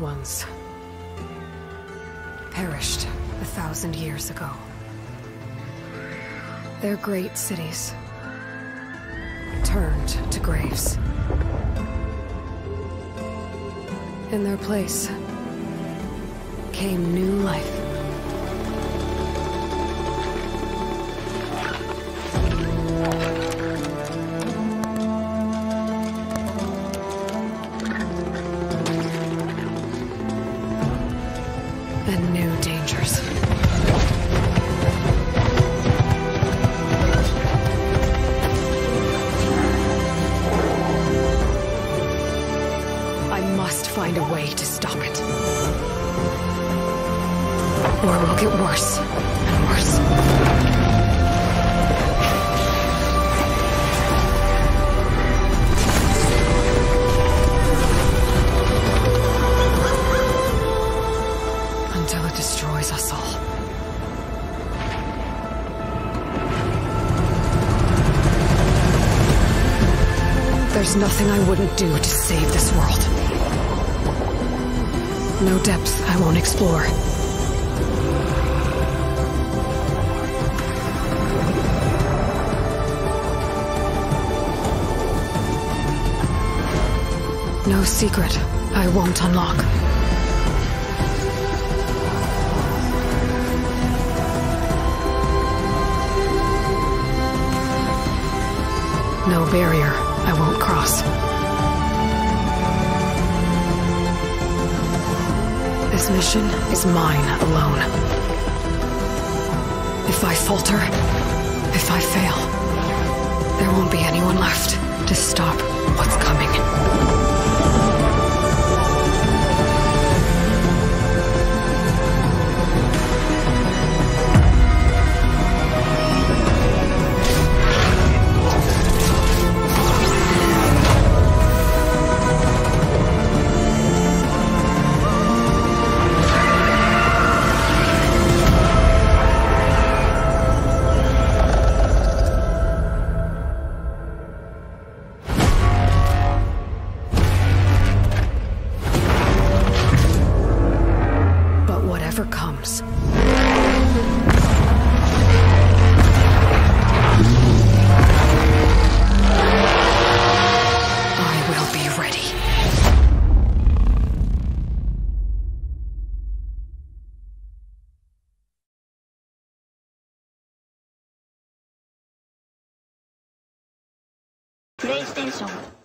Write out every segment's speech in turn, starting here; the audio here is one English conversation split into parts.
Ones perished a thousand years ago. Their great cities turned to graves. In their place came new life. Way to stop it. Or it will get worse and worse. Until it destroys us all. There's nothing I wouldn't do to save this world. No depths I won't explore. No secret I won't unlock. No barrier I won't cross. This mission is mine alone. If I falter, if I fail, there won't be anyone left to stop what's coming. PlayStation「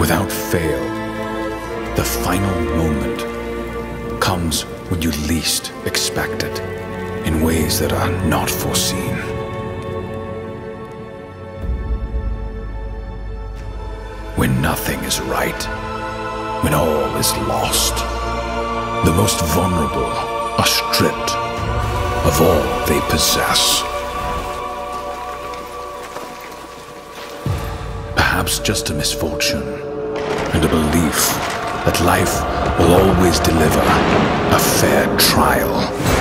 Without fail, the final moment comes when you least expect it, in ways that are not foreseen. When nothing is right, when all is lost, the most vulnerable are stripped of all they possess. Perhaps just a misfortune and a belief that life will always deliver a fair trial.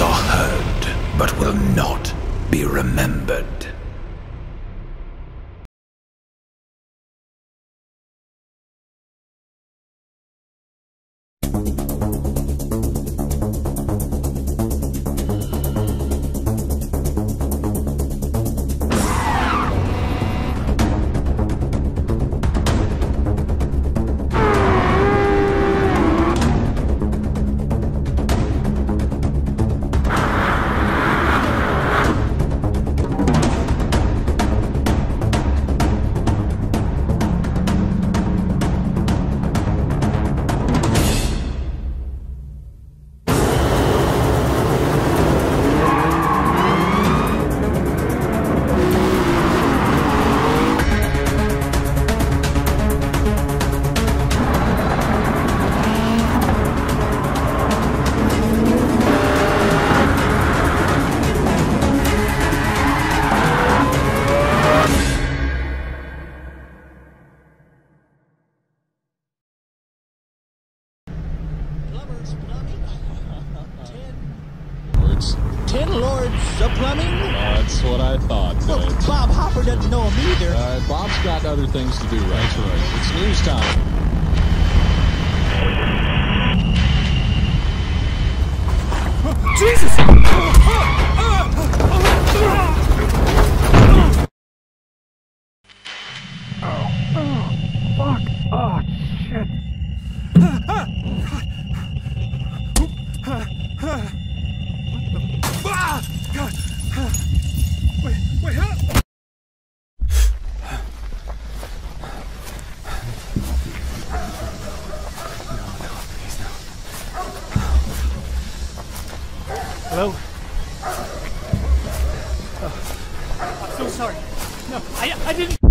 Are heard, but will not be remembered. Know him either. Uh, Bob's got other things to do right That's right. It's news time. Jesus! Sorry. No, I, I didn't.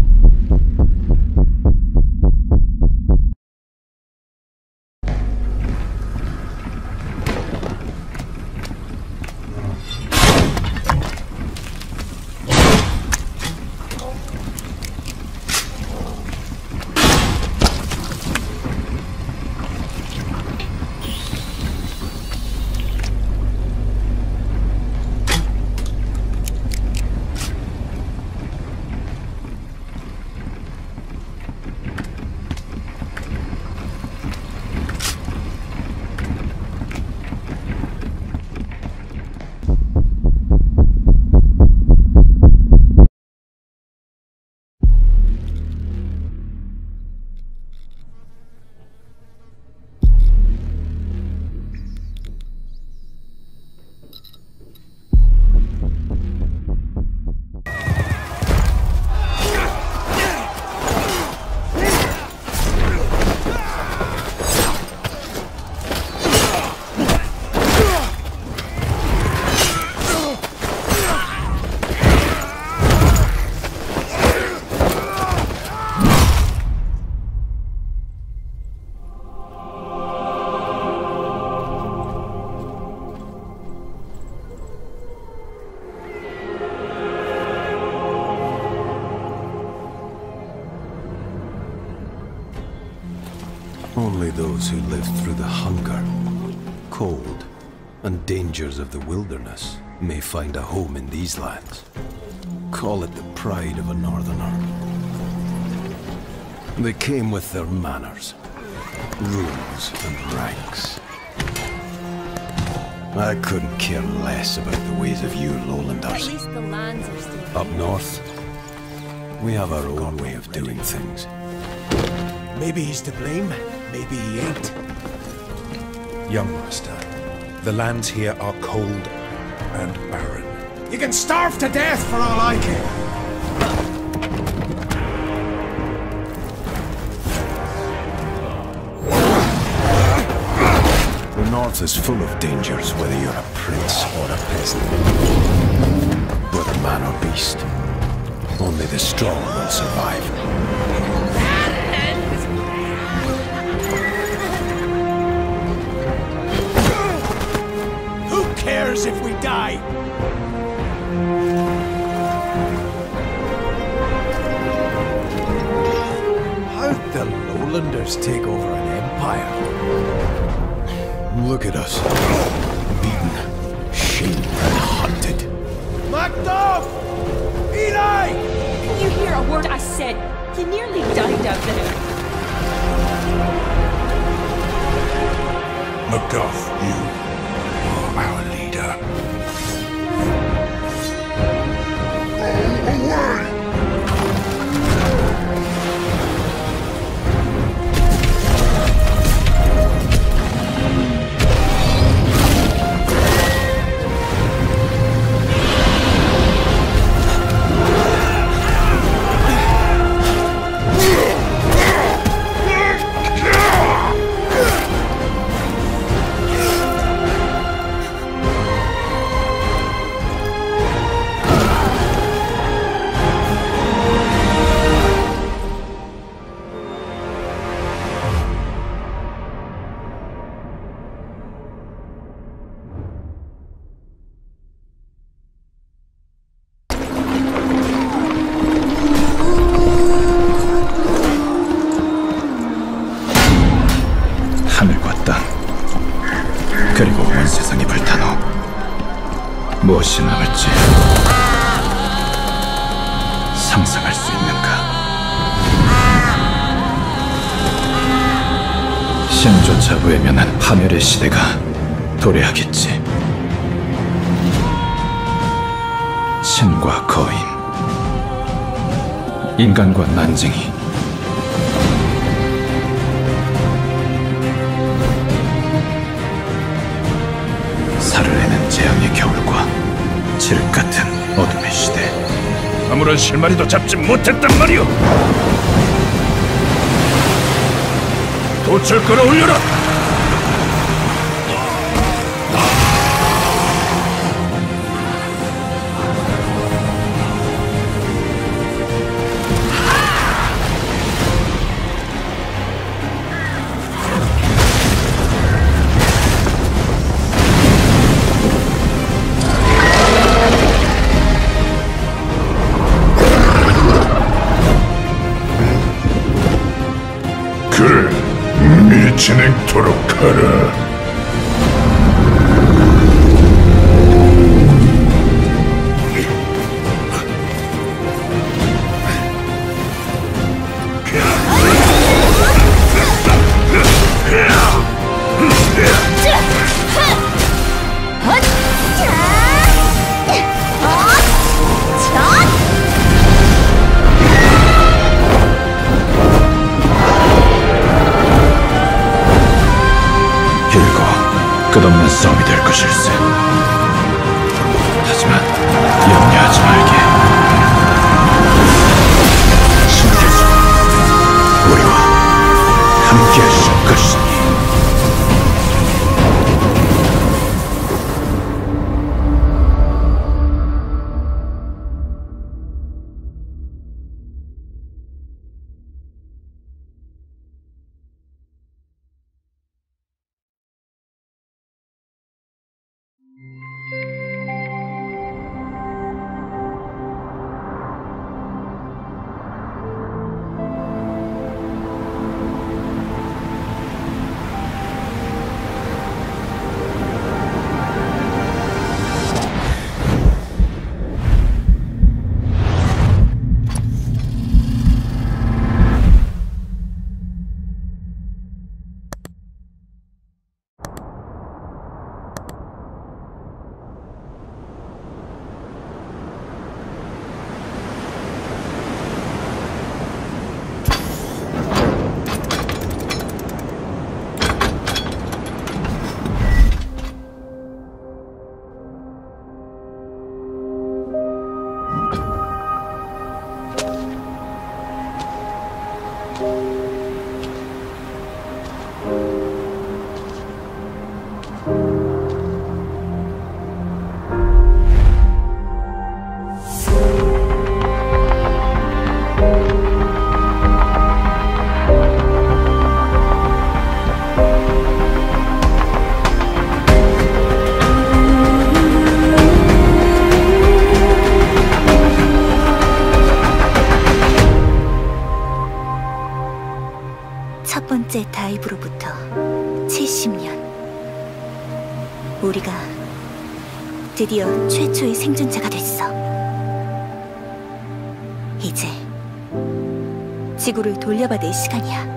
Those who lived through the hunger, cold, and dangers of the wilderness may find a home in these lands. Call it the pride of a northerner. They came with their manners, rules, and ranks. I couldn't care less about the ways of you lowlanders. Up north, we have our own way of doing things. Maybe he's to blame, maybe he ain't. Young master, the lands here are cold and barren. You can starve to death for all I care. The north is full of dangers, whether you're a prince or a peasant. Whether man or beast, only the strong will survive. Cares if we die? How'd the lowlanders take over an empire? Look at us. Beaten, shamed, and hunted. Macduff! Eli! Can you hear a word I said? You nearly died out there. Macduff, you 땅 그리고 온 세상이 후 무엇이 남을지 상상할 수 있는가? 신조차 외면한 파멸의 시대가 도래하겠지. 신과 거인 인간과 난쟁이 같은 어둠의 시대. 아무런 실마리도 잡지 못했단 말이오. 돛을 끌어올려라 번째 다이브로부터 70년. 우리가 드디어 최초의 생존자가 됐어. 이제 지구를 돌려받을 시간이야.